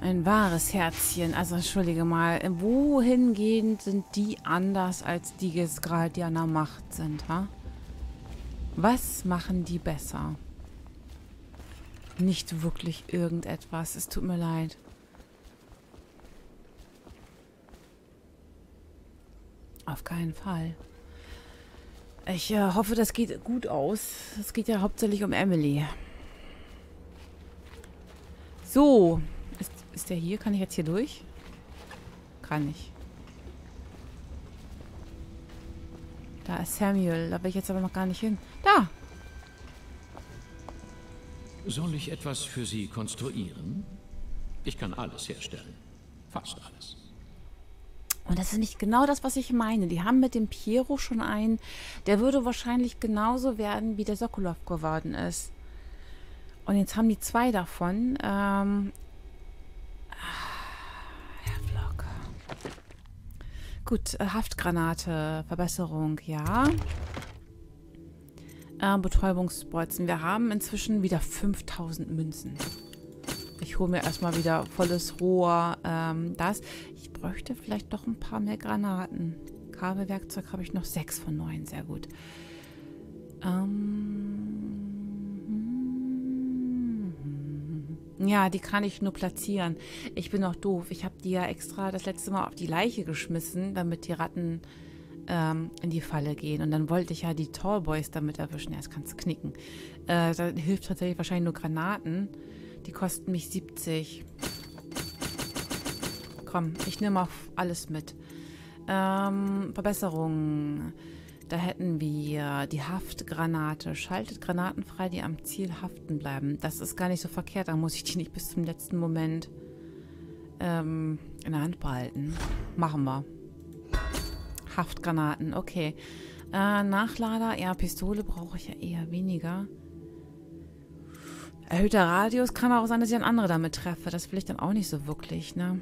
Ein wahres Herzchen. Also entschuldige mal, wohingehend sind die anders, als die jetzt gerade an der Macht sind, ha? Was machen die besser? Nicht wirklich irgendetwas. Es tut mir leid. Auf keinen Fall. Ich äh, hoffe, das geht gut aus. Es geht ja hauptsächlich um Emily. So. Ist, der hier? Kann ich jetzt hier durch? Kann ich. Da ist Samuel. Da will ich jetzt aber noch gar nicht hin. Da! Soll ich etwas für Sie konstruieren? Ich kann alles herstellen. Fast alles. Und das ist nicht genau das, was ich meine. Die haben mit dem Piero schon einen, der würde wahrscheinlich genauso werden, wie der Sokolov geworden ist. Und jetzt haben die zwei davon. Ähm, Gut, äh, Haftgranate, Verbesserung, ja. Äh, Betäubungsbolzen. Wir haben inzwischen wieder 5000 Münzen. Ich hole mir erstmal wieder volles Rohr. Ähm, das. Ich bräuchte vielleicht doch ein paar mehr Granaten. Kabelwerkzeug habe ich noch sechs von neun. Sehr gut. Ähm, ja, die kann ich nur platzieren. Ich bin noch doof. Ich habe die ja extra das letzte Mal auf die Leiche geschmissen, damit die Ratten ähm, in die Falle gehen. Und dann wollte ich ja die Tallboys damit erwischen. Ja, das kannst du knicken. Äh, da hilft tatsächlich wahrscheinlich nur Granaten. Die kosten mich 70. Komm, ich nehme auf alles mit. Ähm, Verbesserungen. Da hätten wir die Haftgranate. Schaltet Granaten frei, die am Ziel haften bleiben. Das ist gar nicht so verkehrt. Da muss ich die nicht bis zum letzten Moment ähm, in der Hand behalten. Machen wir. Haftgranaten, okay. Äh, Nachlader, ja, Pistole brauche ich ja eher weniger. Erhöhter Radius kann auch sein, dass ich einen andere damit treffe. Das will ich dann auch nicht so wirklich, ne?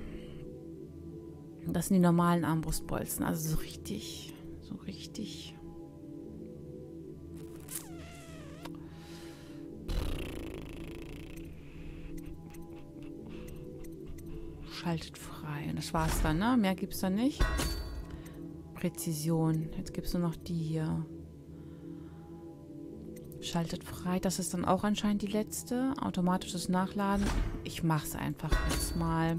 Das sind die normalen Armbrustbolzen. Also so richtig, so richtig. Schaltet frei. Und das war's dann, ne? Mehr gibt's da nicht. Präzision. Jetzt gibt's nur noch die hier. Schaltet frei. Das ist dann auch anscheinend die letzte. Automatisches Nachladen. Ich mach's einfach jetzt mal.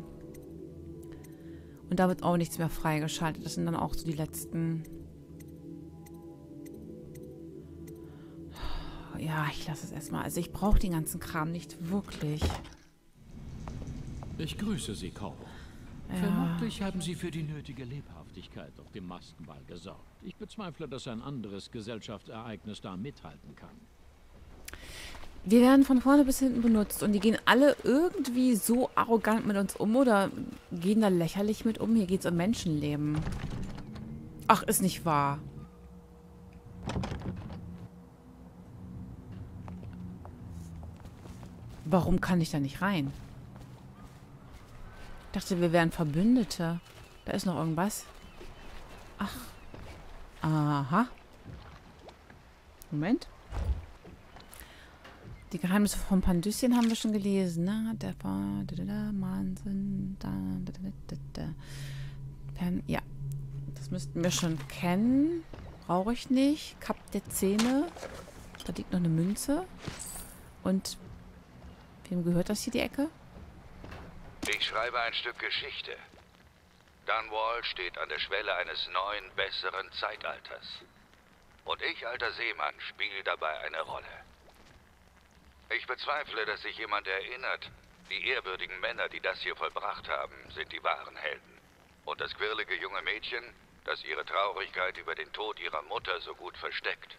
Und da wird auch nichts mehr freigeschaltet. Das sind dann auch so die letzten. Ja, ich lasse es erstmal. Also ich brauche den ganzen Kram nicht wirklich. Ich grüße Sie, Caubo. Ja. Vermutlich haben Sie für die nötige Lebhaftigkeit auf dem Maskenball gesorgt. Ich bezweifle, dass ein anderes Gesellschaftsereignis da mithalten kann. Wir werden von vorne bis hinten benutzt und die gehen alle irgendwie so arrogant mit uns um oder gehen da lächerlich mit um. Hier geht es um Menschenleben. Ach, ist nicht wahr. Warum kann ich da nicht rein? Ich dachte, wir wären Verbündete. Da ist noch irgendwas. Ach. Aha. Moment. Die Geheimnisse vom Pandüschen haben wir schon gelesen, ne? Der Wahnsinn. Ja. Das müssten wir schon kennen. Brauche ich nicht. Kap der Zähne. Da liegt noch eine Münze. Und wem gehört das hier, die Ecke? Ich schreibe ein Stück Geschichte. Dunwall steht an der Schwelle eines neuen, besseren Zeitalters. Und ich, alter Seemann, spiele dabei eine Rolle. Ich bezweifle, dass sich jemand erinnert. Die ehrwürdigen Männer, die das hier vollbracht haben, sind die wahren Helden. Und das quirlige junge Mädchen, das ihre Traurigkeit über den Tod ihrer Mutter so gut versteckt.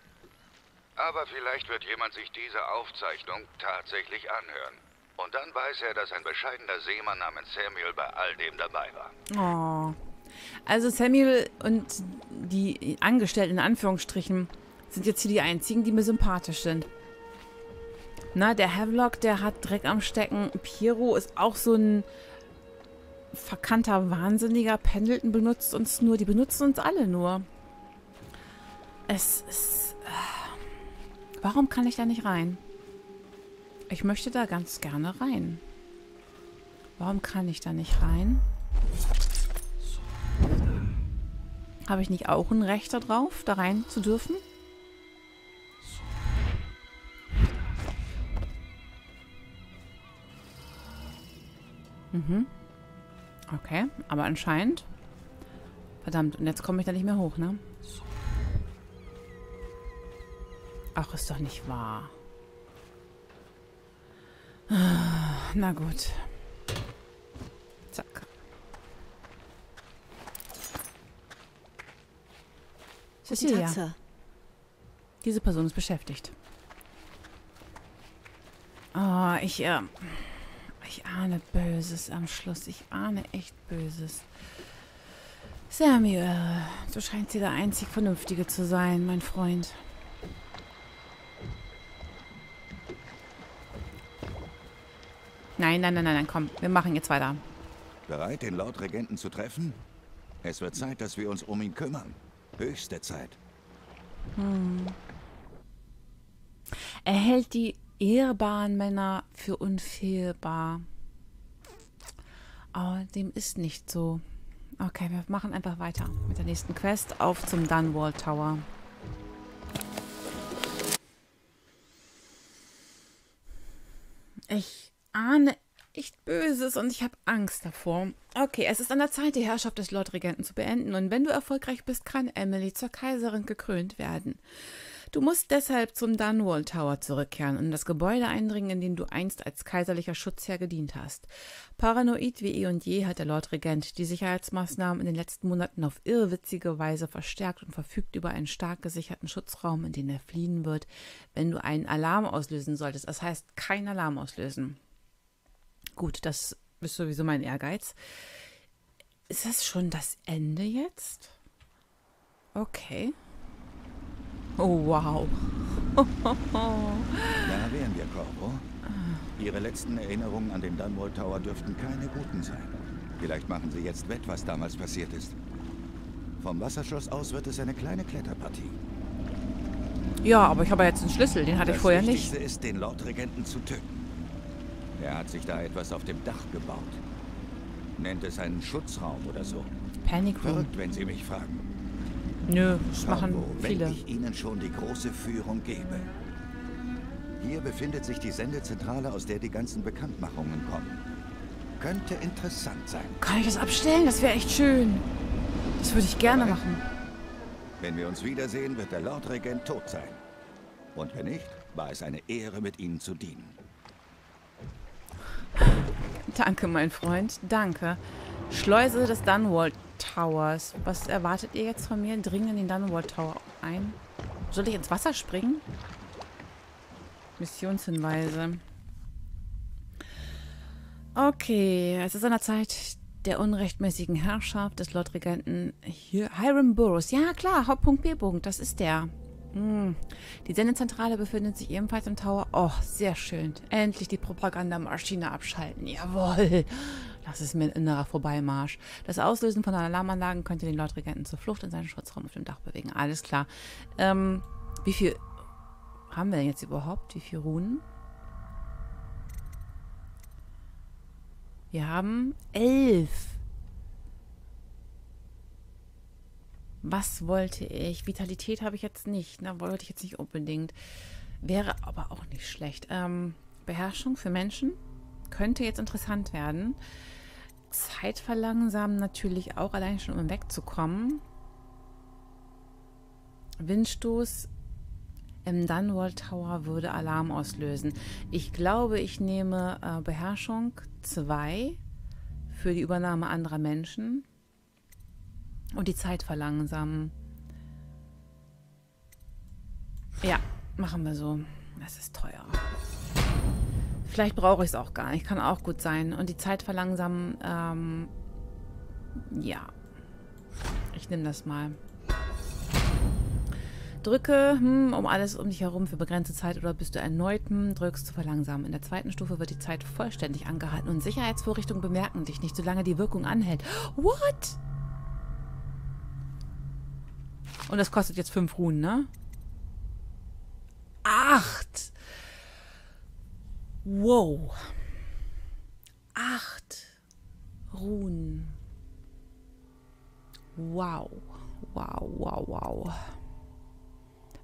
Aber vielleicht wird jemand sich diese Aufzeichnung tatsächlich anhören. Und dann weiß er, dass ein bescheidener Seemann namens Samuel bei all dem dabei war. Oh. Also Samuel und die Angestellten in Anführungsstrichen sind jetzt hier die einzigen, die mir sympathisch sind. Na, der Havelock, der hat Dreck am Stecken. Piero ist auch so ein verkannter Wahnsinniger. Pendleton benutzt uns nur. Die benutzen uns alle nur. Es ist... Äh, warum kann ich da nicht rein? Ich möchte da ganz gerne rein. Warum kann ich da nicht rein? Habe ich nicht auch ein Recht darauf, da rein zu dürfen? Mhm. Okay, aber anscheinend. Verdammt, und jetzt komme ich da nicht mehr hoch, ne? Ach, ist doch nicht wahr. Na gut. Zack. Cecilia. Sir. Diese Person ist beschäftigt. Oh, ich, äh, ich ahne Böses am Schluss. Ich ahne echt Böses. Samuel, du scheinst hier der einzig Vernünftige zu sein, mein Freund. Nein, nein, nein, nein, nein, komm. Wir machen jetzt weiter. Bereit, den Lord Regenten zu treffen? Es wird Zeit, dass wir uns um ihn kümmern. Höchste Zeit. Er hält die ehrbaren Männer für unfehlbar. Aber dem ist nicht so. Okay, wir machen einfach weiter mit der nächsten Quest. Auf zum Dunwall Tower. Ich ahne echt Böses und ich habe Angst davor. Okay, es ist an der Zeit, die Herrschaft des Lord Regenten zu beenden. Und wenn du erfolgreich bist, kann Emily zur Kaiserin gekrönt werden. Du musst deshalb zum Dunwall Tower zurückkehren und in das Gebäude eindringen, in dem du einst als kaiserlicher Schutzherr gedient hast. Paranoid wie eh und je hat der Lord Regent die Sicherheitsmaßnahmen in den letzten Monaten auf irrwitzige Weise verstärkt und verfügt über einen stark gesicherten Schutzraum, in den er fliehen wird, wenn du einen Alarm auslösen solltest. Das heißt, kein Alarm auslösen. Gut, das ist sowieso mein Ehrgeiz. Ist das schon das Ende jetzt? Okay. Oh, wow. Da wären wir, Corvo. Ihre letzten Erinnerungen an den Dunwall Tower dürften keine guten sein. Vielleicht machen Sie jetzt wett, was damals passiert ist. Vom Wasserschloss aus wird es eine kleine Kletterpartie. Ja, aber ich habe jetzt einen Schlüssel, den hatte ich das vorher nicht. Wichtigste ist, den Lordregenten zu töten. Er hat sich da etwas auf dem Dach gebaut. Nennt es einen Schutzraum oder so. Panic Room. Verrückt, wenn Sie mich fragen. Nö, das machen Corvo, viele. Wenn ich Ihnen schon die große Führung gebe. Hier befindet sich die Sendezentrale, aus der die ganzen Bekanntmachungen kommen. Könnte interessant sein. Kann ich das abstellen? Das wäre echt schön. Das würde ich gerne Aber- machen. Wenn wir uns wiedersehen, wird der Lordregent tot sein. Und wenn nicht, war es eine Ehre, mit Ihnen zu dienen. Danke, mein Freund. Danke. Schleuse des Dunwall Towers. Was erwartet ihr jetzt von mir? Dringen in den Dunwall Tower ein. Soll ich ins Wasser springen? Missionshinweise. Okay, es ist an der Zeit der unrechtmäßigen Herrschaft des Lord Regenten hier. Hiram Burroughs. Ja, klar, Hauptpunkt B-Punkt. Das ist der. Hm. Die Sendezentrale befindet sich ebenfalls im Tower. Oh, sehr schön. Endlich die Propagandamaschine abschalten. Jawohl. Das ist mir ein innerer Vorbeimarsch. Das Auslösen von Alarmanlagen könnte den Lord Regenten zur Flucht in seinen Schutzraum auf dem Dach bewegen. Alles klar. Ähm, wie viel haben wir denn jetzt überhaupt? Wie viele Runen? Wir haben elf. Was wollte ich? Vitalität habe ich jetzt nicht. Ne? Wollte ich jetzt nicht unbedingt. Wäre aber auch nicht schlecht. Ähm, Beherrschung für Menschen könnte jetzt interessant werden. Zeit verlangsamen natürlich auch, allein schon um wegzukommen. Windstoß im Dunwall Tower würde Alarm auslösen. Ich glaube, ich nehme äh, Beherrschung 2 für die Übernahme anderer Menschen und die Zeit verlangsamen. Ja, machen wir so. Das ist teuer. Vielleicht brauche ich es auch gar nicht. Kann auch gut sein. Und die Zeit verlangsamen, ähm, ja. Ich nehme das mal. Drücke hm, um alles um dich herum für begrenzte Zeit oder bist du erneut hm, drückst zu verlangsamen. In der zweiten Stufe wird die Zeit vollständig angehalten und Sicherheitsvorrichtungen bemerken dich nicht, solange die Wirkung anhält. What? Und das kostet jetzt fünf Runen, ne? Acht! Wow. Acht. Ruhen. Wow. Wow, wow, wow.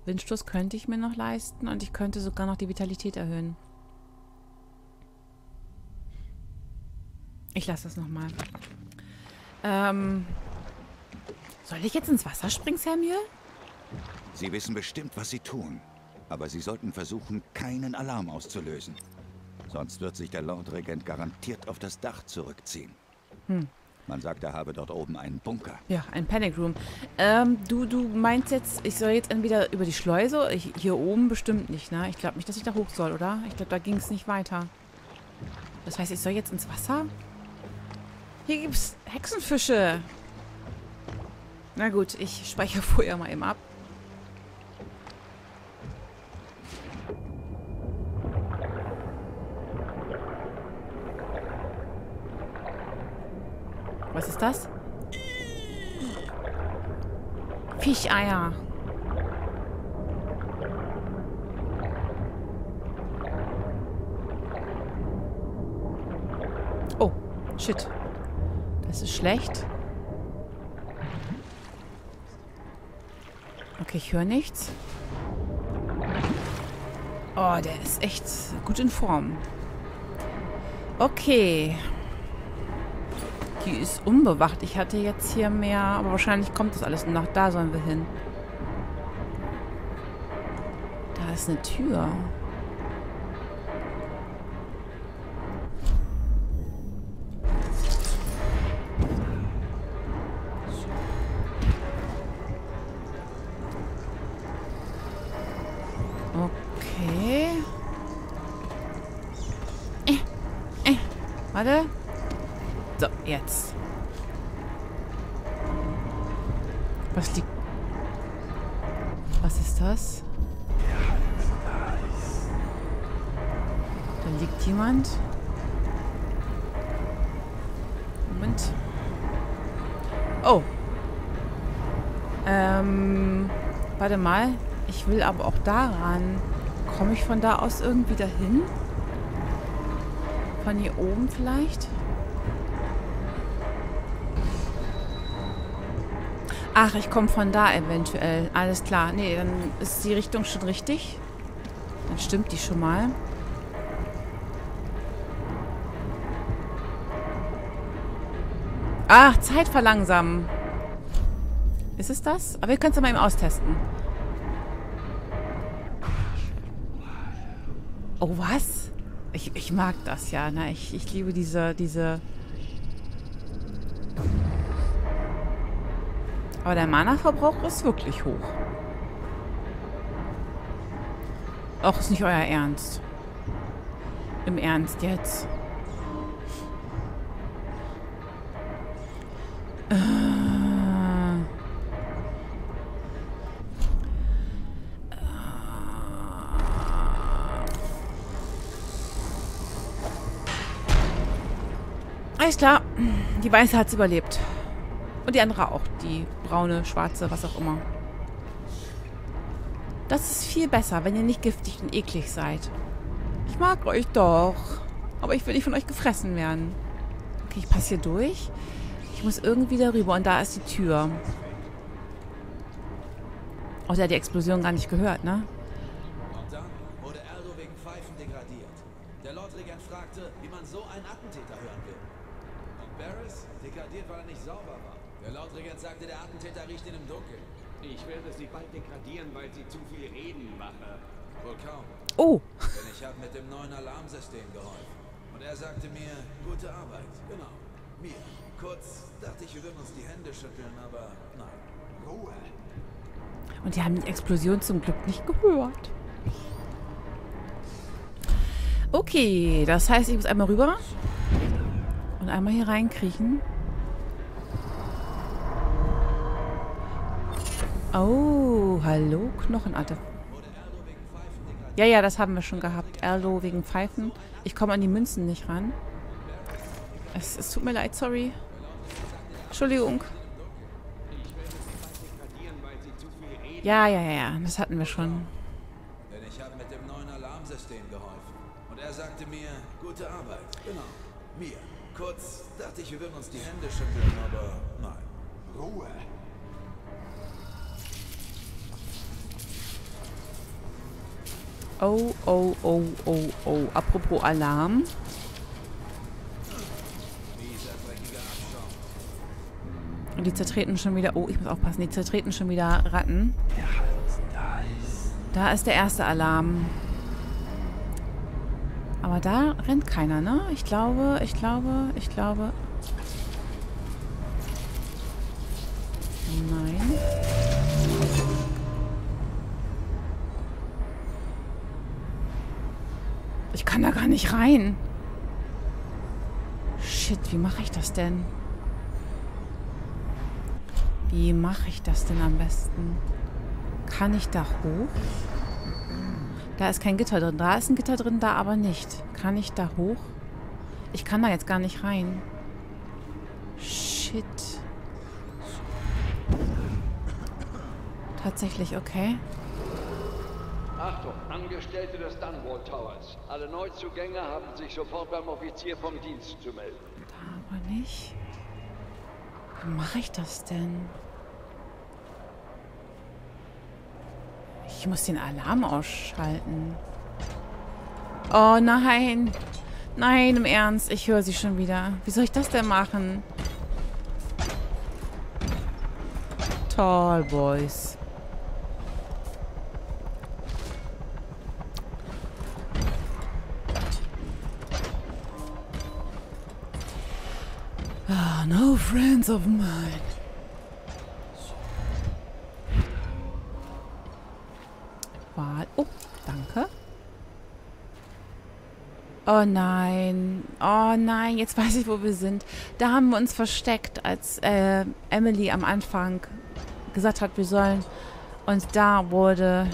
Windstoß könnte ich mir noch leisten und ich könnte sogar noch die Vitalität erhöhen. Ich lasse das nochmal. Ähm, soll ich jetzt ins Wasser springen, Samuel? Sie wissen bestimmt, was Sie tun. Aber Sie sollten versuchen, keinen Alarm auszulösen. Sonst wird sich der Lordregent garantiert auf das Dach zurückziehen. Hm. Man sagt, er habe dort oben einen Bunker. Ja, ein Panic Room. Ähm, du, du meinst jetzt, ich soll jetzt entweder über die Schleuse, ich, hier oben bestimmt nicht, ne? Ich glaube nicht, dass ich da hoch soll, oder? Ich glaube, da ging es nicht weiter. Das heißt, ich soll jetzt ins Wasser? Hier gibt's Hexenfische. Na gut, ich speichere vorher mal eben ab. Was ist das? Fischeier. Oh, shit. Das ist schlecht. Okay, ich höre nichts. Oh, der ist echt gut in Form. Okay. Die ist unbewacht. Ich hatte jetzt hier mehr, aber wahrscheinlich kommt das alles noch. Da sollen wir hin. Da ist eine Tür. Warte. So, jetzt. Was liegt... Was ist das? Da liegt jemand. Moment. Oh. Ähm, warte mal. Ich will aber auch daran. Komme ich von da aus irgendwie dahin? Von hier oben vielleicht? Ach, ich komme von da eventuell. Alles klar. Nee, dann ist die Richtung schon richtig. Dann stimmt die schon mal. Ach, Zeit verlangsamen. Ist es das? Aber wir können es mal eben austesten. Oh, was? Ich, ich mag das ja. Ne? Ich, ich liebe diese, diese Aber der Mana-Verbrauch ist wirklich hoch. Auch ist nicht euer Ernst. Im Ernst jetzt. Äh. Alles klar. Die Weiße hat es überlebt. Und die andere auch. Die braune, schwarze, was auch immer. Das ist viel besser, wenn ihr nicht giftig und eklig seid. Ich mag euch doch. Aber ich will nicht von euch gefressen werden. Okay, ich passe hier durch. Ich muss irgendwie darüber. Und da ist die Tür. Oh, der hat die Explosion gar nicht gehört, ne? Und dann wurde Erdo wegen Pfeifen degradiert. Der Lordregent fragte, wie man so einen Attentäter Barris degradiert, weil er nicht sauber war. Der Lautregent sagte, der Attentäter riecht ihn im Dunkeln. Ich werde sie bald degradieren, weil sie zu viel reden mache. Wohl kaum. Oh. Denn ich habe mit dem neuen Alarmsystem geholfen. Und er sagte mir, gute Arbeit. Genau. Mir. Kurz dachte ich, wir würden uns die Hände schütteln, aber nein. Ruhe. Und die haben die Explosion zum Glück nicht gehört. Okay, das heißt, ich muss einmal rüber und einmal hier reinkriechen. Oh, hallo, Knochenartefakt. Ja, ja, das haben wir schon gehabt. Erlo wegen Pfeifen. Ich komme an die Münzen nicht ran. Es, es tut mir leid, sorry. Entschuldigung. Ja, ja, ja, ja, das hatten wir schon. Denn ich habe mit dem neuen Alarmsystem geholfen. Und er sagte mir, gute Arbeit. Genau. Mir. Kurz dachte ich, wir würden uns die Hände schütteln, aber nein. Ruhe. Oh, oh, oh, oh, oh. Apropos Alarm. Die zertreten schon wieder... Oh, ich muss aufpassen. Die zertreten schon wieder Ratten. Da ist der erste Alarm. Aber da rennt keiner, ne? Ich glaube, ich glaube, ich glaube... Nein. Ich kann da gar nicht rein. Shit, wie mache ich das denn? Wie mache ich das denn am besten? Kann ich da hoch? Da ist kein Gitter drin. Da ist ein Gitter drin, da aber nicht. Kann ich da hoch? Ich kann da jetzt gar nicht rein. Shit. Tatsächlich, okay. Achtung, Angestellte des Dunwall Towers. Alle Neuzugänge haben sich sofort beim Offizier vom Dienst zu melden. Da aber nicht. Wie mache ich das denn? Ich muss den Alarm ausschalten. Oh nein. Nein, im Ernst. Ich höre sie schon wieder. Wie soll ich das denn machen? Toll, Boys. Ah, no friends of mine. Wahl. Oh, danke. Oh nein. Oh nein, jetzt weiß ich, wo wir sind. Da haben wir uns versteckt, als äh, Emily am Anfang gesagt hat, wir sollen. Und da wurde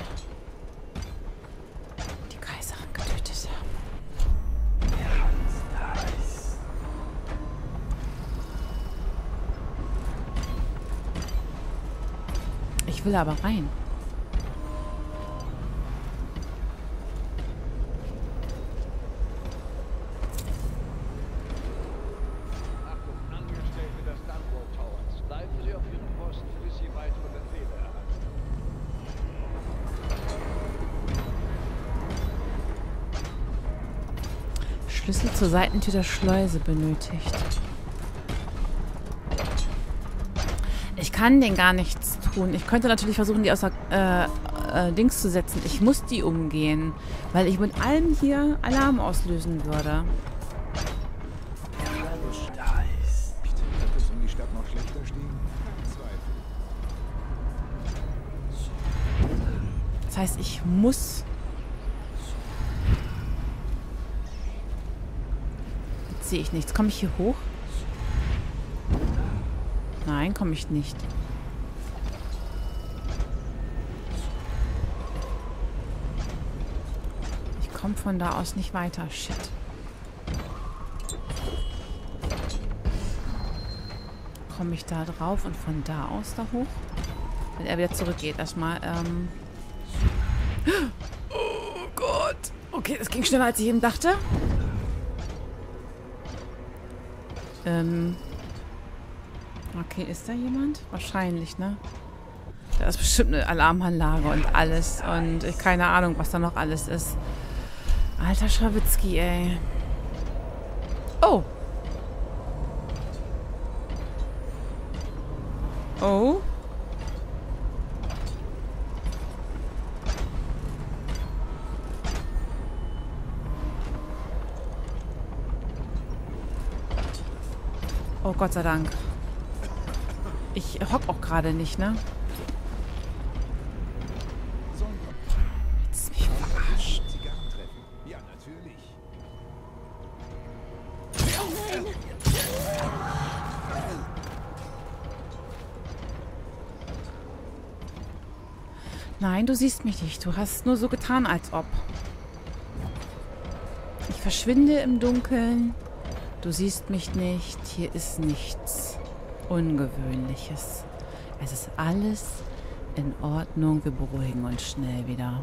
Ich will aber rein. Schlüssel zur Seitentür der Schleuse benötigt. Kann den gar nichts tun. Ich könnte natürlich versuchen, die außer äh, äh, Dings zu setzen. Ich muss die umgehen, weil ich mit allem hier Alarm auslösen würde. Das heißt, ich muss... Jetzt sehe ich nichts. Komme ich hier hoch? Nein, komme ich nicht. Ich komme von da aus nicht weiter. Shit. Komme ich da drauf und von da aus da hoch? Wenn er wieder zurückgeht, erstmal. Ähm oh Gott. Okay, das ging schneller, als ich eben dachte. Ähm. Okay, ist da jemand? Wahrscheinlich, ne? Da ist bestimmt eine Alarmanlage und alles. Und ich keine Ahnung, was da noch alles ist. Alter Schawitzki, ey. Oh. Oh. Oh Gott sei Dank. Ich hock auch gerade nicht, ne? Jetzt mich verarscht. Ja, natürlich. Nein, du siehst mich nicht. Du hast nur so getan, als ob. Ich verschwinde im Dunkeln. Du siehst mich nicht. Hier ist nichts Ungewöhnliches. Es ist alles in Ordnung. Wir beruhigen uns schnell wieder.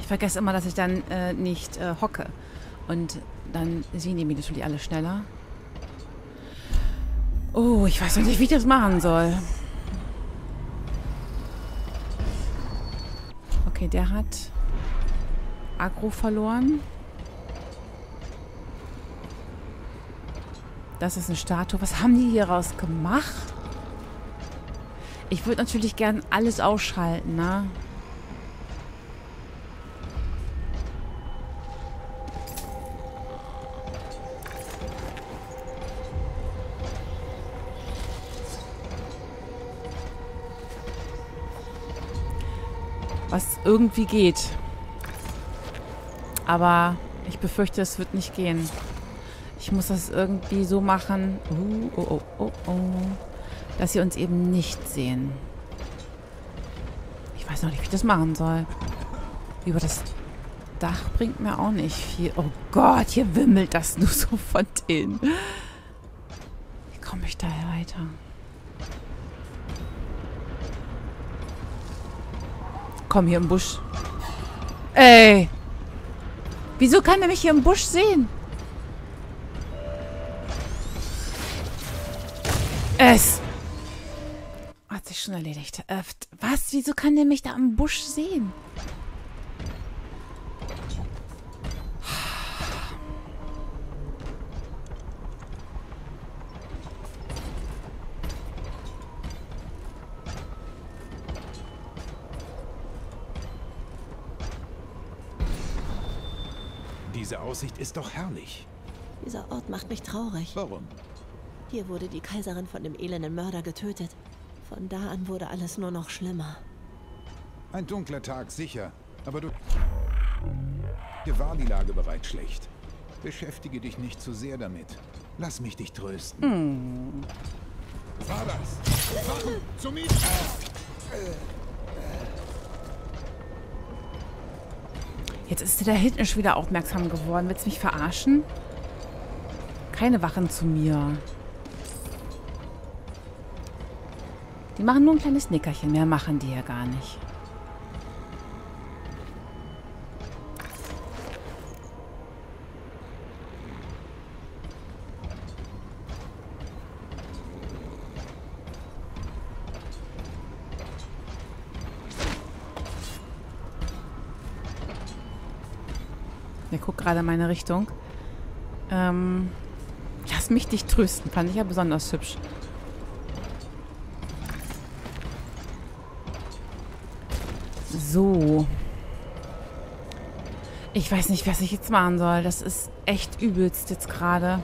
Ich vergesse immer, dass ich dann äh, nicht äh, hocke. Und dann sehen die mich natürlich alle schneller. Oh, ich weiß noch nicht, wie ich das machen soll. Okay, der hat Agro verloren. Das ist eine Statue. Was haben die hier raus gemacht? Ich würde natürlich gern alles ausschalten, ne? Was irgendwie geht. Aber ich befürchte, es wird nicht gehen. Ich muss das irgendwie so machen, uh, oh, oh, oh, oh, dass sie uns eben nicht sehen. Ich weiß noch nicht, wie ich das machen soll. Über das Dach bringt mir auch nicht viel. Oh Gott, hier wimmelt das nur so von denen. Wie komme ich da weiter? Komm, hier im Busch. Ey! Wieso kann er mich hier im Busch sehen? Es hat sich schon erledigt. Äh, was? Wieso kann der mich da am Busch sehen? Diese Aussicht ist doch herrlich. Dieser Ort macht mich traurig. Warum? Hier wurde die Kaiserin von dem elenden Mörder getötet. Von da an wurde alles nur noch schlimmer. Ein dunkler Tag, sicher. Aber du... Hier war die Lage bereits schlecht. Beschäftige dich nicht zu sehr damit. Lass mich dich trösten. Hm. Was war das? Wachen! Zu mir! Jetzt ist der da hinten schon wieder aufmerksam geworden. Willst du mich verarschen? Keine Wachen zu mir. Die machen nur ein kleines Nickerchen. Mehr machen die ja gar nicht. Der guckt gerade in meine Richtung. Ähm, lass mich dich trösten. Fand ich ja besonders hübsch. So. Ich weiß nicht, was ich jetzt machen soll. Das ist echt übelst jetzt gerade.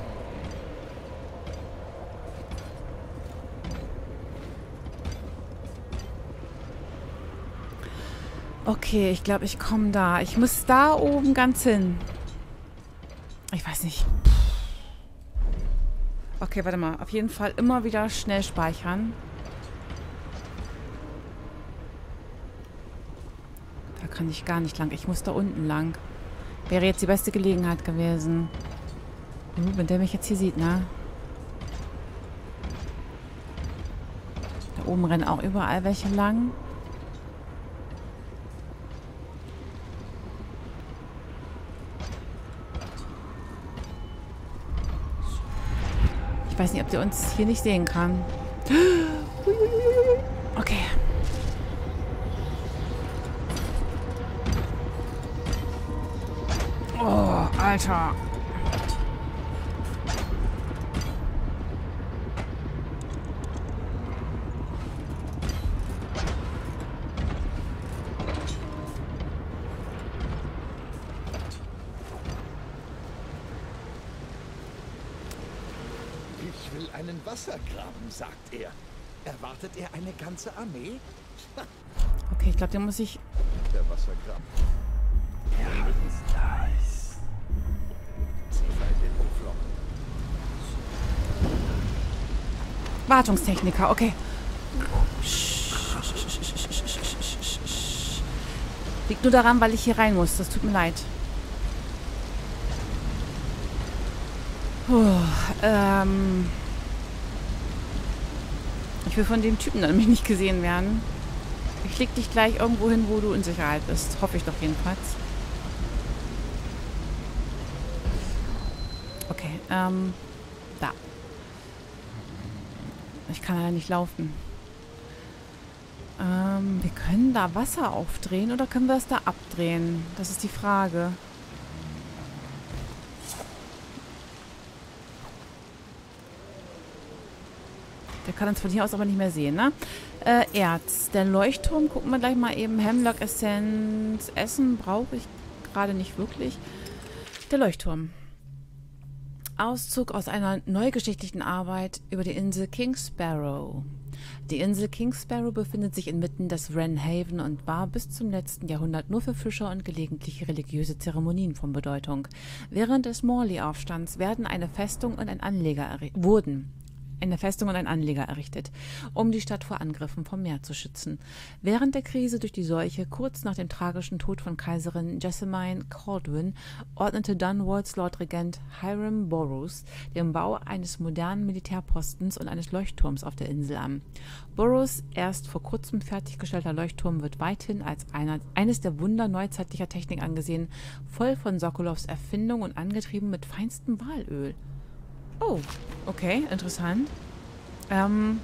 Okay, ich glaube, ich komme da. Ich muss da oben ganz hin. Ich weiß nicht. Okay, warte mal. Auf jeden Fall immer wieder schnell speichern. Da kann ich gar nicht lang. Ich muss da unten lang. Wäre jetzt die beste Gelegenheit gewesen. Uh, wenn der mich jetzt hier sieht, ne? Da oben rennen auch überall welche lang. Ich weiß nicht, ob der uns hier nicht sehen kann. Okay. Alter. Ich will einen Wassergraben, sagt er. Erwartet er eine ganze Armee? Okay, ich glaube, den muss ich... Der Wassergraben. Wartungstechniker, okay. Liegt nur daran, weil ich hier rein muss. Das tut mir leid. Puh, ähm ich will von dem Typen dann mich nicht gesehen werden. Ich leg dich gleich irgendwo hin, wo du in Sicherheit bist. Hoffe ich doch jedenfalls. Okay, ähm, da. Ich kann ja nicht laufen. Ähm, wir können da Wasser aufdrehen oder können wir es da abdrehen? Das ist die Frage. Der kann uns von hier aus aber nicht mehr sehen, ne? Äh, Erz. Der Leuchtturm, gucken wir gleich mal eben. Hemlock Essenz. Essen brauche ich gerade nicht wirklich. Der Leuchtturm. Auszug aus einer neugeschichtlichen Arbeit über die Insel King Sparrow. Die Insel King Sparrow befindet sich inmitten des Wrenhaven und war bis zum letzten Jahrhundert nur für Fischer und gelegentlich religiöse Zeremonien von Bedeutung. Während des Morley-Aufstands werden eine Festung und ein Anleger wurden eine Festung und ein Anleger errichtet, um die Stadt vor Angriffen vom Meer zu schützen. Während der Krise durch die Seuche kurz nach dem tragischen Tod von Kaiserin Jessamine Caldwin ordnete Dunwalls Lordregent Hiram Burroughs den Bau eines modernen Militärpostens und eines Leuchtturms auf der Insel an. Burroughs erst vor kurzem fertiggestellter Leuchtturm wird weithin als einer, eines der Wunder neuzeitlicher Technik angesehen, voll von Sokolows Erfindung und angetrieben mit feinstem Walöl. Oh, okay, interessant. Ähm,